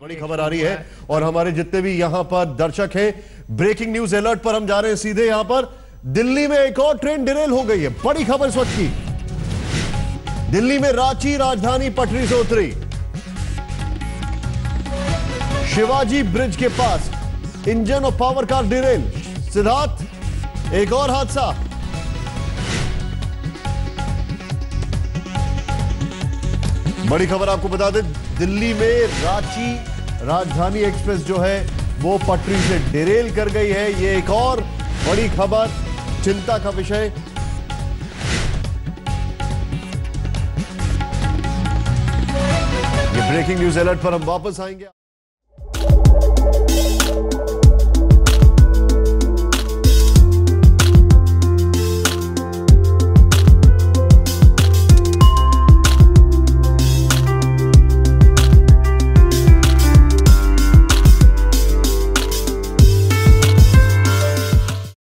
बड़ी खबर आ रही है और हमारे जितने भी यहाँ पर दर्शक हैं ब्रेकिंग न्यूज़ अलर्ट पर हम जा रहे हैं सीधे यहाँ पर। दिल्ली में एक और ट्रेन डिरेल हो गई है। बड़ी खबर इस वक्त की। दिल्ली में रांची राजधानी पटरी से उतरी। शिवाजी ब्रिज के पास इंजन और पावर कार डिरेल सिद्धार्थ एक और हादसा। बड़ी खबर आपको बता दें, दिल्ली में रांची राजधानी एक्सप्रेस जो है, वो पटरी से डिरेल कर गई है। ये एक और बड़ी खबर, चिंता का विषय। ब्रेकिंग न्यूज़ अलर्ट पर हम वापस आएँगे।